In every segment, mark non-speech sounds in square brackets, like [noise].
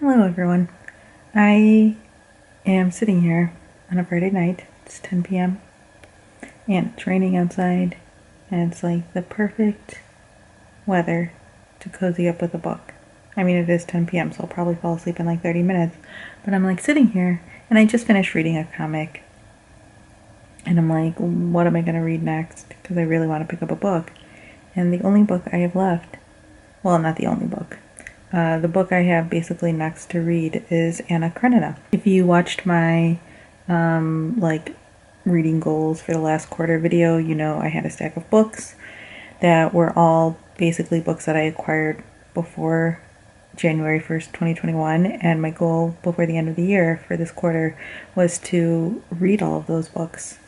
Hello, everyone. I am sitting here on a Friday night. It's 10 p.m. and it's raining outside, and it's like the perfect weather to cozy up with a book. I mean, it is 10 p.m., so I'll probably fall asleep in like 30 minutes. But I'm like sitting here, and I just finished reading a comic, and I'm like, what am I going to read next? Because I really want to pick up a book. And the only book I have left, well, not the only book, uh, the book I have basically next to read is Anna Karenina. If you watched my um, like reading goals for the last quarter video, you know I had a stack of books that were all basically books that I acquired before January 1st, 2021, and my goal before the end of the year for this quarter was to read all of those books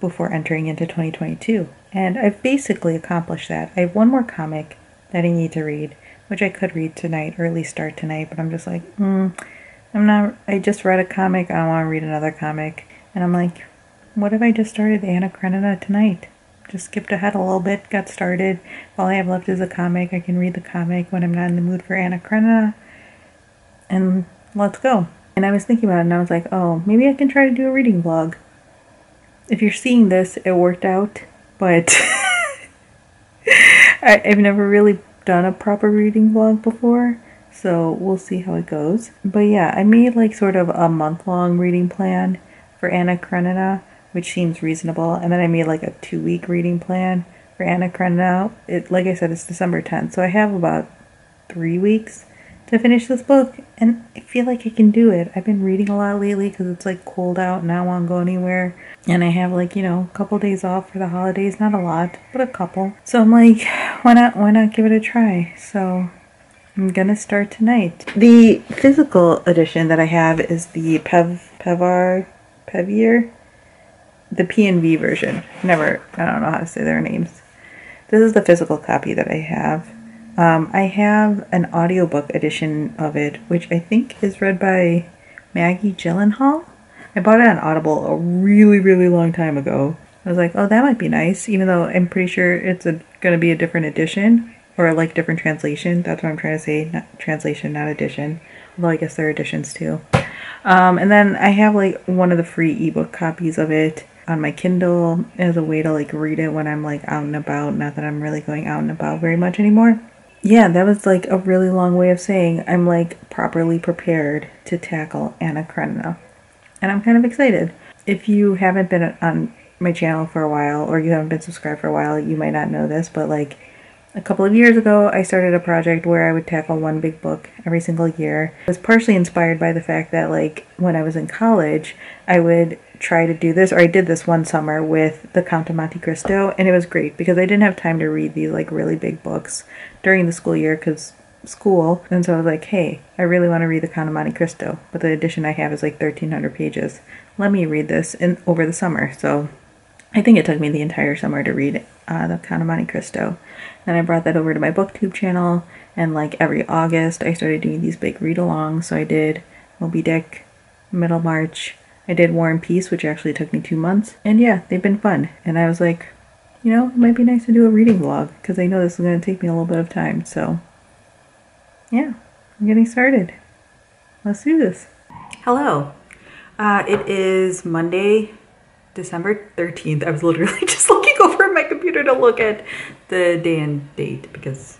before entering into 2022. And I've basically accomplished that. I have one more comic that I need to read, which I could read tonight or at least start tonight, but I'm just like, mm, I'm not, I just read a comic, I don't want to read another comic. And I'm like, what if I just started Anna Karenina tonight? Just skipped ahead a little bit, got started. All I have left is a comic. I can read the comic when I'm not in the mood for Anna Karenina. And let's go. And I was thinking about it and I was like, oh, maybe I can try to do a reading vlog. If you're seeing this, it worked out, but [laughs] I, I've never really done a proper reading vlog before, so we'll see how it goes. But yeah, I made like sort of a month long reading plan for Anna Karenina, which seems reasonable, and then I made like a two week reading plan for Anna Karenina. It like I said, it's December 10th, so I have about three weeks to finish this book, and I feel like I can do it. I've been reading a lot lately because it's like cold out and I to go anywhere. And I have like, you know, a couple days off for the holidays. Not a lot, but a couple. So I'm like, [sighs] why not, why not give it a try? So I'm gonna start tonight. The physical edition that I have is the Pev, Pevar, Pevier, the PNV version. Never, I don't know how to say their names. This is the physical copy that I have. Um, I have an audiobook edition of it, which I think is read by Maggie Gyllenhaal. I bought it on Audible a really, really long time ago. I was like, oh, that might be nice, even though I'm pretty sure it's going to be a different edition or like different translation. That's what I'm trying to say. Not translation, not edition. Although I guess there are editions too. Um, and then I have like one of the free ebook copies of it on my Kindle as a way to like read it when I'm like out and about. Not that I'm really going out and about very much anymore. Yeah, that was like a really long way of saying I'm like properly prepared to tackle Anna Karenina. And I'm kind of excited. If you haven't been on my channel for a while or you haven't been subscribed for a while, you might not know this, but like a couple of years ago, I started a project where I would tackle one big book every single year. It was partially inspired by the fact that, like, when I was in college, I would try to do this, or I did this one summer with The Count of Monte Cristo, and it was great because I didn't have time to read these, like, really big books during the school year because school. And so I was like, hey, I really want to read The Count of Monte Cristo, but the edition I have is like 1,300 pages. Let me read this in over the summer. So I think it took me the entire summer to read uh, The Count of Monte Cristo. Then I brought that over to my booktube channel, and like every August, I started doing these big read alongs. So I did Moby Dick, Middlemarch. I did War and Peace, which actually took me two months. And yeah, they've been fun. And I was like, you know, it might be nice to do a reading vlog because I know this is going to take me a little bit of time. So yeah, I'm getting started. Let's do this. Hello. Uh, it is Monday, December 13th. I was literally [laughs] just looking over at my computer to look at the day and date because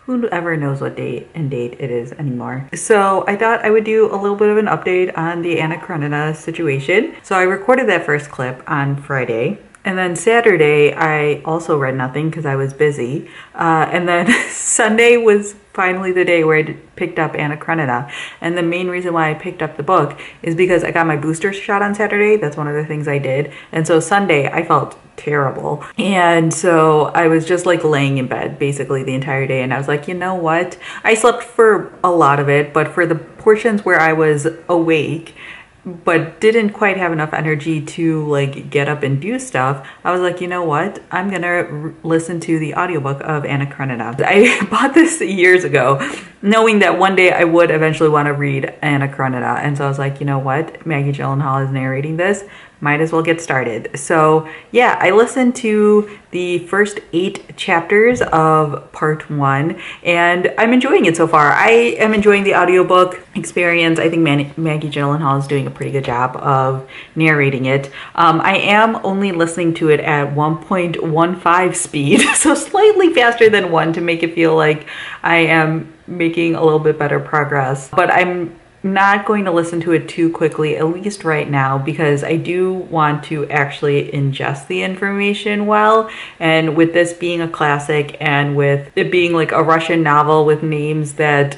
who ever knows what date and date it is anymore. So I thought I would do a little bit of an update on the Anna Karenina situation. So I recorded that first clip on Friday. And then Saturday, I also read nothing because I was busy. Uh, and then [laughs] Sunday was finally the day where I picked up Anna. And the main reason why I picked up the book is because I got my booster shot on Saturday. That's one of the things I did. And so Sunday, I felt terrible. And so I was just like laying in bed basically the entire day. And I was like, you know what? I slept for a lot of it, but for the portions where I was awake, but didn't quite have enough energy to like get up and do stuff i was like you know what? I'm gonna listen to the audiobook of anna karenina. I [laughs] bought this years ago knowing that one day I would eventually want to read Anna Karenina. And so I was like, you know what? Maggie Gyllenhaal is narrating this might as well get started. So, yeah, I listened to the first eight chapters of part one, and I'm enjoying it so far. I am enjoying the audiobook experience. I think Man- Maggie Gyllenhaal is doing a pretty good job of narrating it. Um, I am only listening to it at 1.15 speed, [laughs] so slightly faster than one to make it feel like I am making a little bit better progress. But I'm not going to listen to it too quickly, at least right now, because I do want to actually ingest the information well. And with this being a classic and with it being like a Russian novel with names that,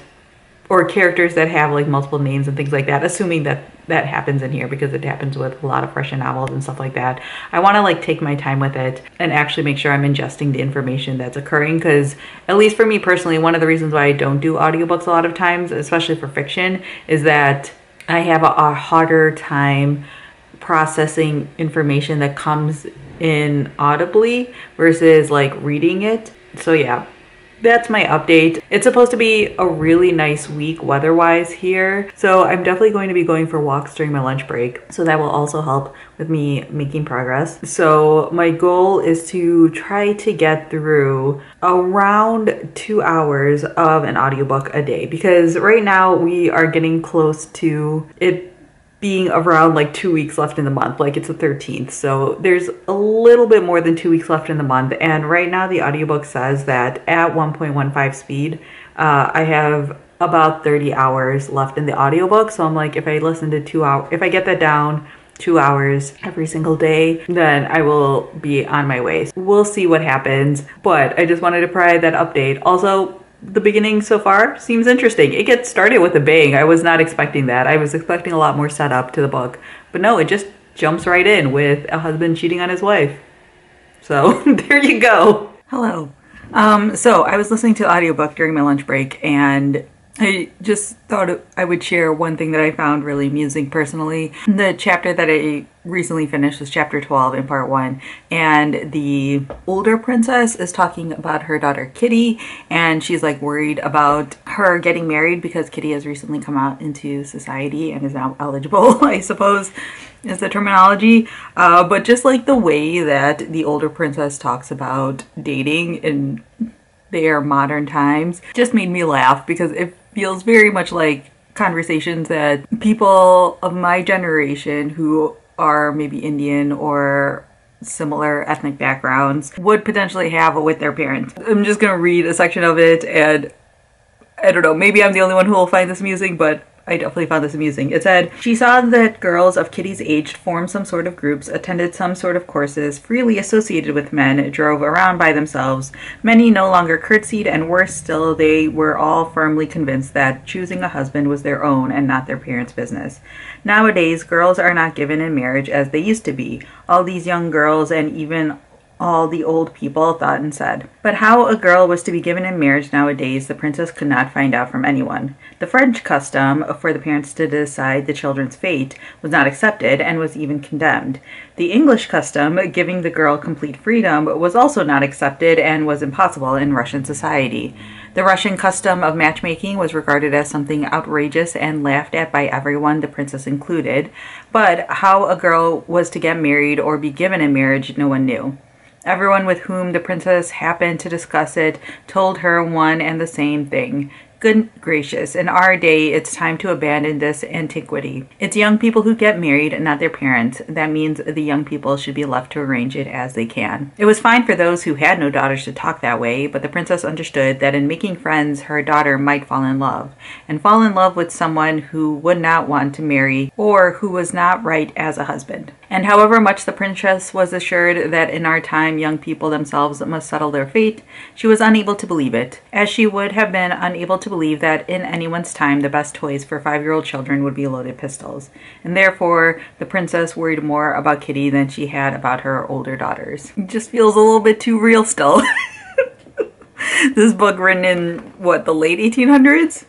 or characters that have like multiple names and things like that, assuming that that happens in here because it happens with a lot of Russian novels and stuff like that. I want to like take my time with it and actually make sure I'm ingesting the information that's occurring because at least for me personally, one of the reasons why I don't do audiobooks a lot of times, especially for fiction, is that I have a, a harder time processing information that comes in audibly versus like reading it. So yeah, that's my update. It's supposed to be a really nice week weather-wise here, so I'm definitely going to be going for walks during my lunch break. So that will also help with me making progress. So my goal is to try to get through around two hours of an audiobook a day because right now we are getting close to it being around like two weeks left in the month, like it's the 13th. So there's a little bit more than two weeks left in the month. And right now the audiobook says that at 1.15 speed, uh, I have about 30 hours left in the audiobook. So I'm like, if I listen to two hours, if I get that down, two hours every single day, then I will be on my way. We'll see what happens. But I just wanted to provide that update. Also, the beginning so far seems interesting. It gets started with a bang. I was not expecting that. I was expecting a lot more setup to the book. But no, it just jumps right in with a husband cheating on his wife. So [laughs] there you go. Hello. Um, so I was listening to audiobook during my lunch break and I just thought I would share one thing that I found really amusing personally. The chapter that I recently finished was chapter 12 in part 1 and the older princess is talking about her daughter Kitty and she's like worried about her getting married because Kitty has recently come out into society and is now eligible [laughs] I suppose is the terminology uh, but just like the way that the older princess talks about dating in their modern times just made me laugh because it feels very much like conversations that people of my generation who are maybe Indian or similar ethnic backgrounds would potentially have with their parents. I'm just gonna read a section of it and I don't know, maybe I'm the only one who will find this amusing, but I definitely found this amusing. It said, She saw that girls of Kitty's age formed some sort of groups, attended some sort of courses, freely associated with men, drove around by themselves. Many no longer curtsied, and worse still, they were all firmly convinced that choosing a husband was their own and not their parents' business. Nowadays, girls are not given in marriage as they used to be. All these young girls and even all the old people thought and said. But how a girl was to be given in marriage nowadays, the princess could not find out from anyone. The French custom for the parents to decide the children's fate was not accepted and was even condemned. The English custom, giving the girl complete freedom, was also not accepted and was impossible in Russian society. The Russian custom of matchmaking was regarded as something outrageous and laughed at by everyone, the princess included. But how a girl was to get married or be given in marriage, no one knew. Everyone with whom the princess happened to discuss it told her one and the same thing. Good gracious, in our day, it's time to abandon this antiquity. It's young people who get married, not their parents. That means the young people should be left to arrange it as they can. It was fine for those who had no daughters to talk that way, but the princess understood that in making friends, her daughter might fall in love, and fall in love with someone who would not want to marry or who was not right as a husband. And however much the princess was assured that in our time young people themselves must settle their fate, she was unable to believe it, as she would have been unable to believe that in anyone's time the best toys for five-year-old children would be loaded pistols. And therefore, the princess worried more about Kitty than she had about her older daughters. It just feels a little bit too real still. [laughs] this book written in, what, the late 1800s?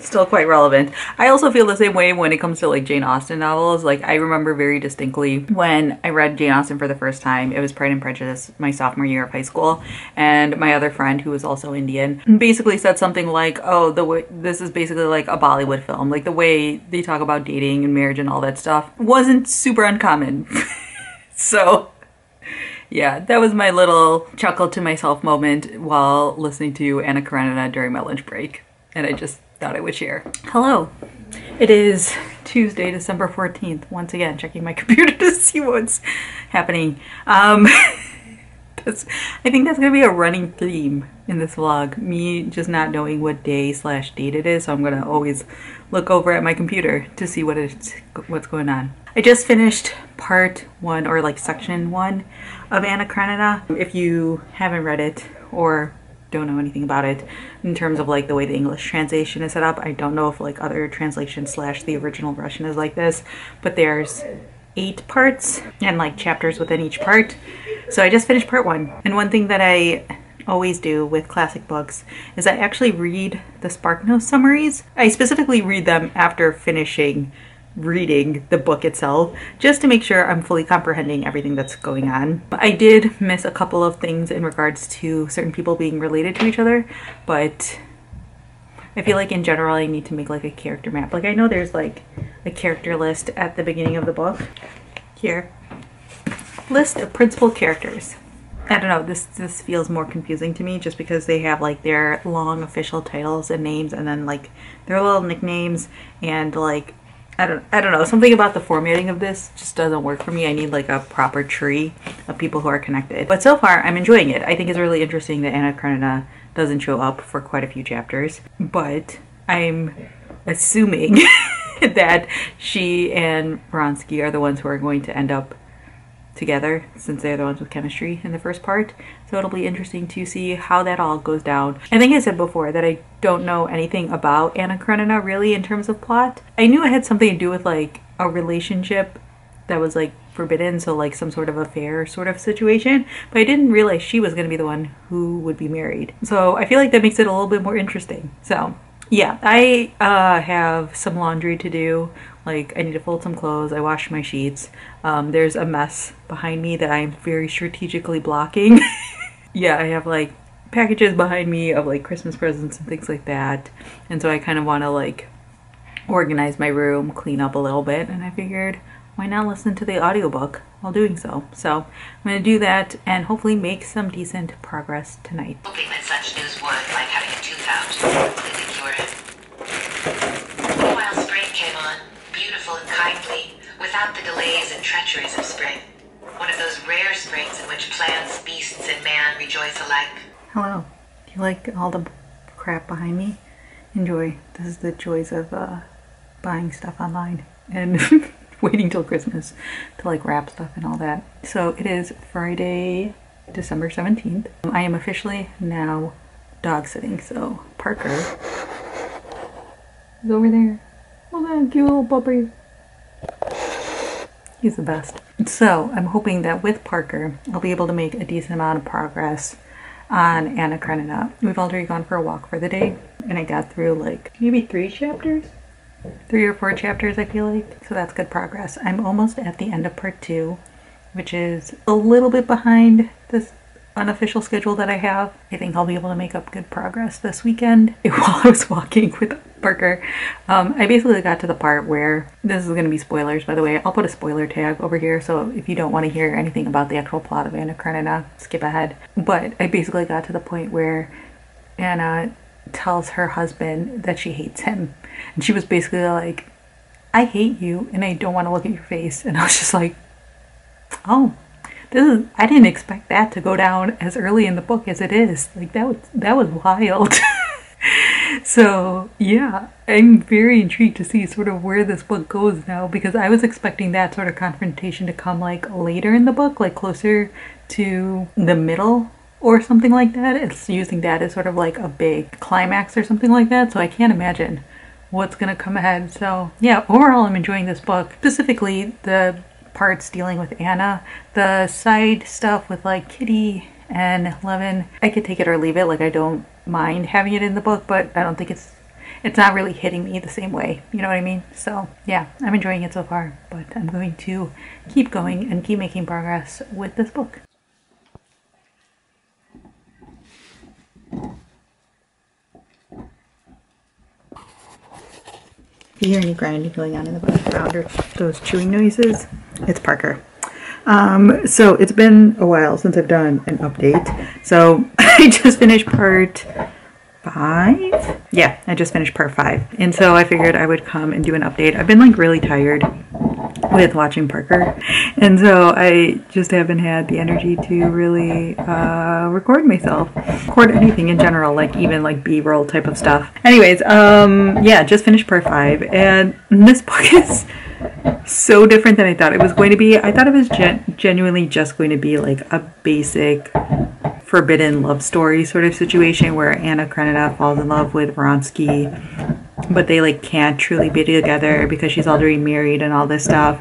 Still quite relevant. I also feel the same way when it comes to like Jane Austen novels. Like I remember very distinctly when I read Jane Austen for the first time. It was Pride and Prejudice, my sophomore year of high school, and my other friend who was also Indian basically said something like, "Oh, the way this is basically like a Bollywood film. Like the way they talk about dating and marriage and all that stuff wasn't super uncommon." [laughs] so yeah, that was my little chuckle to myself moment while listening to Anna Karenina during my lunch break. And I just thought I would share. Hello. It is Tuesday, December 14th. Once again, checking my [laughs] computer to see what's happening. Um, [laughs] that's, I think that's going to be a running theme in this vlog. Me just not knowing what day slash date it is. So I'm going to always look over at my computer to see what it's, what's going on. I just finished part one or like section one of Anna Karenina. If you haven't read it or don't know anything about it in terms of like the way the English translation is set up. I don't know if like other translation slash the original Russian is like this, but there's eight parts and like chapters within each part. So I just finished part one. And one thing that I always do with classic books is I actually read the SparkNotes summaries. I specifically read them after finishing reading the book itself just to make sure I'm fully comprehending everything that's going on. I did miss a couple of things in regards to certain people being related to each other, but I feel like in general I need to make like a character map. Like I know there's like a character list at the beginning of the book. Here. List of principal characters. I don't know, this this feels more confusing to me just because they have like their long official titles and names and then like their little nicknames and like I don't I don't know. Something about the formatting of this just doesn't work for me. I need like a proper tree of people who are connected. But so far, I'm enjoying it. I think it's really interesting that Anna Karenina doesn't show up for quite a few chapters. But I'm assuming [laughs] that she and Vronsky are the ones who are going to end up together since they're the ones with chemistry in the first part. So it'll be interesting to see how that all goes down. I think I said before that I don't know anything about Anna Karenina really in terms of plot. I knew it had something to do with like a relationship that was like forbidden, so like some sort of affair sort of situation, but I didn't realize she was going to be the one who would be married. So I feel like that makes it a little bit more interesting. So yeah, I uh, have some laundry to do like I need to fold some clothes. I washed my sheets. Um, there's a mess behind me that I'm very strategically blocking. [laughs] yeah, I have like packages behind me of like Christmas presents and things like that. And so I kind of want to like organize my room, clean up a little bit. And I figured why not listen to the audiobook while doing so? So I'm going to do that and hopefully make some decent progress tonight. Hoping that such like having a tooth out, without the delays and treacheries of spring. One of those rare springs in which plants, beasts, and man rejoice alike. Hello. Do you like all the crap behind me? Enjoy. This is the joys of uh, buying stuff online and [laughs] waiting till Christmas to like wrap stuff and all that. So it is Friday, December 17th. I am officially now dog sitting. So Parker is over there. Oh, that cute little puppy. He's the best. So I'm hoping that with Parker, I'll be able to make a decent amount of progress on Anna Karenina. We've already gone for a walk for the day, and I got through like maybe three chapters? Three or four chapters, I feel like. So that's good progress. I'm almost at the end of part two, which is a little bit behind this unofficial schedule that I have. I think I'll be able to make up good progress this weekend. [laughs] While I was walking with Parker, um, I basically got to the part where this is going to be spoilers, by the way. I'll put a spoiler tag over here, so if you don't want to hear anything about the actual plot of Anna Karenina, skip ahead. But I basically got to the point where Anna tells her husband that she hates him. And she was basically like, I hate you and I don't want to look at your face. And I was just like, oh, this is I didn't expect that to go down as early in the book as it is. Like that was that was wild. [laughs] so yeah, I'm very intrigued to see sort of where this book goes now because I was expecting that sort of confrontation to come like later in the book, like closer to the middle or something like that. It's using that as sort of like a big climax or something like that. So I can't imagine what's gonna come ahead. So yeah, overall I'm enjoying this book. Specifically the parts dealing with Anna. The side stuff with like Kitty and Levin, I could take it or leave it. Like I don't mind having it in the book, but I don't think it's it's not really hitting me the same way. You know what I mean? So yeah, I'm enjoying it so far, but I'm going to keep going and keep making progress with this book. You hear any grinding going on in the background or those chewing noises, it's Parker. Um, so it's been a while since I've done an update. So [laughs] I just finished part five. Yeah, I just finished part five. And so I figured I would come and do an update. I've been like really tired with watching Parker. And so I just haven't had the energy to really uh, record myself. Record anything in general, like even like B-roll type of stuff. Anyways, um, yeah, just finished part five. And this book [laughs] is so different than I thought it was going to be. I thought it was gen- genuinely just going to be like a basic forbidden love story sort of situation where Anna Karenina falls in love with Vronsky, but they like can't truly be together because she's already married and all this stuff.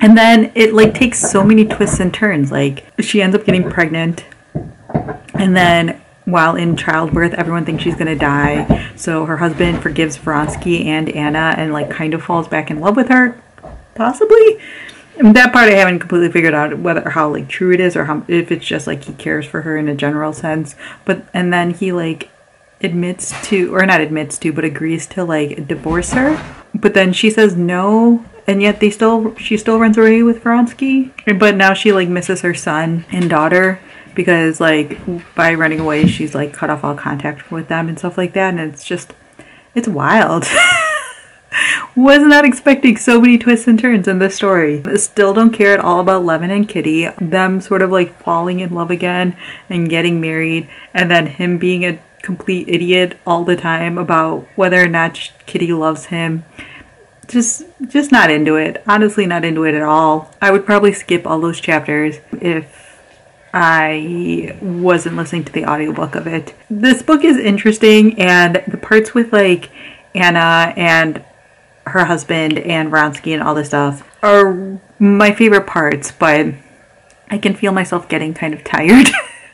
And then it like takes so many twists and turns. Like she ends up getting pregnant, and then while in childbirth, everyone thinks she's gonna die. So her husband forgives Vronsky and Anna and like kind of falls back in love with her, possibly. That part I haven't completely figured out whether how like true it is or how if it's just like he cares for her in a general sense. But and then he like admits to or not admits to but agrees to like divorce her. But then she says no and yet they still she still runs away with Vronsky. But now she like misses her son and daughter because like by running away she's like cut off all contact with them and stuff like that and it's just it's wild. [laughs] Was not expecting so many twists and turns in this story. Still don't care at all about Levin and Kitty. Them sort of like falling in love again and getting married, and then him being a complete idiot all the time about whether or not Kitty loves him. Just, just not into it. Honestly, not into it at all. I would probably skip all those chapters if I wasn't listening to the audiobook of it. This book is interesting, and the parts with like Anna and her husband and Vronsky and all this stuff are my favorite parts, but I can feel myself getting kind of tired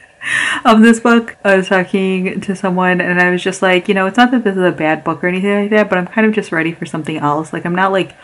[laughs] of this book. I was talking to someone and I was just like, you know, it's not that this is a bad book or anything like that, but I'm kind of just ready for something else. Like, I'm not like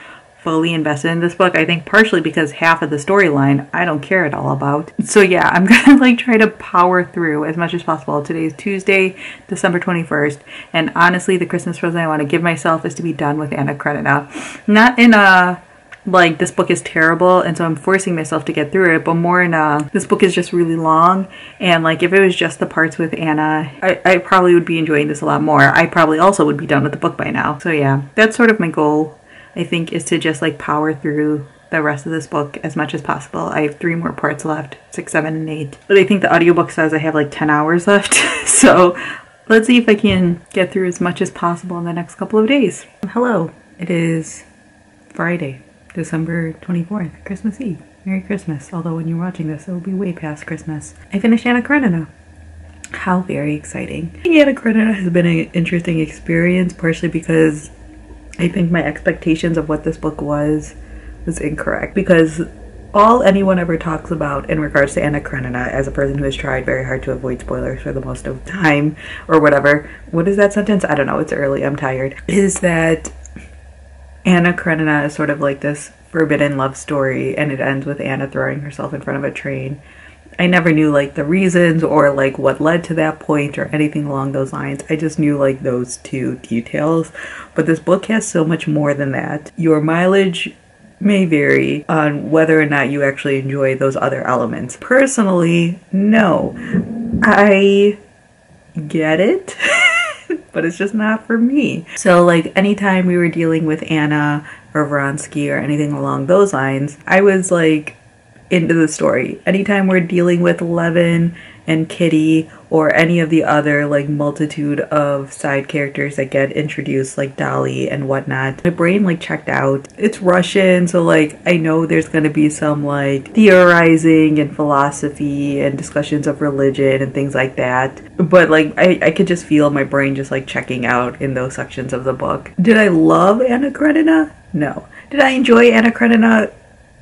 fully invested in this book. I think partially because half of the storyline I don't care at all about. So yeah, I'm [laughs] gonna like try to power through as much as possible. Today is Tuesday, December 21st, and honestly, the Christmas present I want to give myself is to be done with Anna Karenina. Not in a like this book is terrible and so I'm forcing myself to get through it, but more in a this book is just really long and like if it was just the parts with Anna, I, I probably would be enjoying this a lot more. I probably also would be done with the book by now. So yeah, that's sort of my goal I think is to just like power through the rest of this book as much as possible. I have three more parts left, six, seven, and eight. But I think the audiobook says I have like 10 hours left. [laughs] so let's see if I can get through as much as possible in the next couple of days. Hello, it is Friday, December 24th, Christmas Eve. Merry Christmas, although when you're watching this, it will be way past Christmas. I finished Anna Karenina. How very exciting. Anna Karenina has been an interesting experience, partially because I think my expectations of what this book was was incorrect because all anyone ever talks about in regards to Anna Karenina as a person who has tried very hard to avoid spoilers for the most of time or whatever. What is that sentence? I don't know. It's early. I'm tired. Is that Anna Karenina is sort of like this forbidden love story and it ends with Anna throwing herself in front of a train I never knew like the reasons or like what led to that point or anything along those lines. I just knew like those two details. But this book has so much more than that. Your mileage may vary on whether or not you actually enjoy those other elements. Personally, no. I get it. [laughs] but it's just not for me. So like anytime we were dealing with Anna or Vronsky or anything along those lines, I was like into the story. Anytime we're dealing with Levin and Kitty or any of the other like multitude of side characters that get introduced like Dolly and whatnot, my brain like checked out. It's Russian, so like I know there's gonna be some like theorizing and philosophy and discussions of religion and things like that. But like I, I could just feel my brain just like checking out in those sections of the book. Did I love Anna Karenina? No. Did I enjoy Anna Karenina?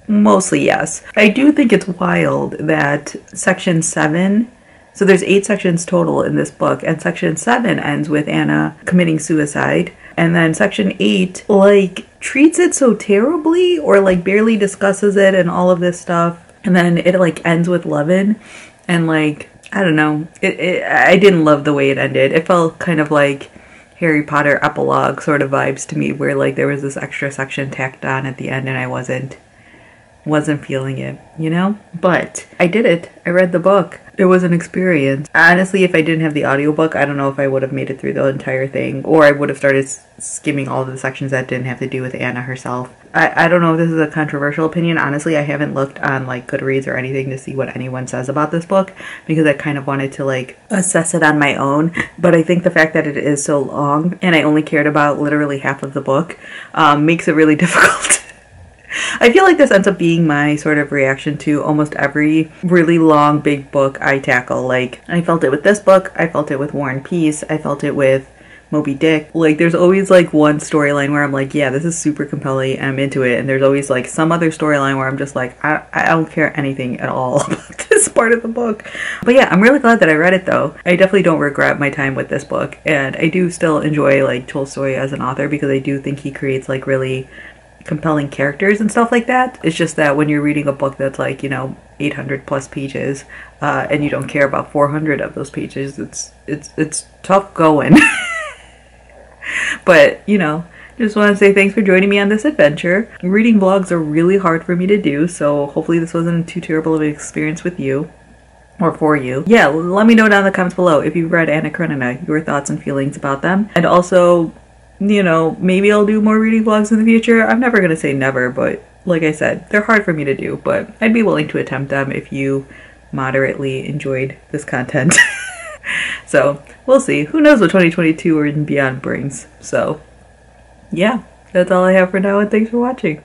Mostly yes. I do think it's wild that section 7 So there's eight sections total in this book, and section seven ends with Anna committing suicide. And then section eight, like, treats it so terribly or like barely discusses it and all of this stuff. And then it like ends with Levin and like I don't know. It, it I didn't love the way it ended. It felt kind of like Harry Potter epilogue sort of vibes to me where like there was this extra section tacked on at the end and I wasn't wasn't feeling it, you know? But I did it. I read the book. It was an experience. Honestly, if I didn't have the audiobook, I don't know if I would have made it through the entire thing or I would have started skimming all the sections that didn't have to do with Anna herself. I, I don't know if this is a controversial opinion. Honestly, I haven't looked on like Goodreads or anything to see what anyone says about this book because I kind of wanted to like assess it on my own. But I think the fact that it is so long and I only cared about literally half of the book um, makes it really [laughs] difficult. [laughs] I feel like this ends up being my sort of reaction to almost every really long big book I tackle. Like I felt it with this book, I felt it with War and Peace, I felt it with Moby Dick. Like there's always like one storyline where I'm like, yeah, this is super compelling I'm into it. And there's always like some other storyline where I'm just like, I, I don't care anything at all [laughs] about this part of the book. But yeah, I'm really glad that I read it though. I definitely don't regret my time with this book. And I do still enjoy like Tolstoy as an author because I do think he creates like really compelling characters and stuff like that. It's just that when you're reading a book that's like, you know, 800 plus pages uh, and you don't care about 400 of those pages, it's it's it's tough going. [laughs] but, you know, just want to say thanks for joining me on this adventure. Reading vlogs are really hard for me to do, so hopefully this wasn't too terrible of an experience with you or for you. Yeah, let me know down in the comments below if you've read Anna Karenina, your thoughts and feelings about them. And also you know, maybe I'll do more reading vlogs in the future. I'm never going to say never, but like I said, they're hard for me to do, but I'd be willing to attempt them if you moderately enjoyed this content. [laughs] so we'll see. Who knows what 2022 or even beyond brings. So yeah, that's all I have for now, and thanks for watching.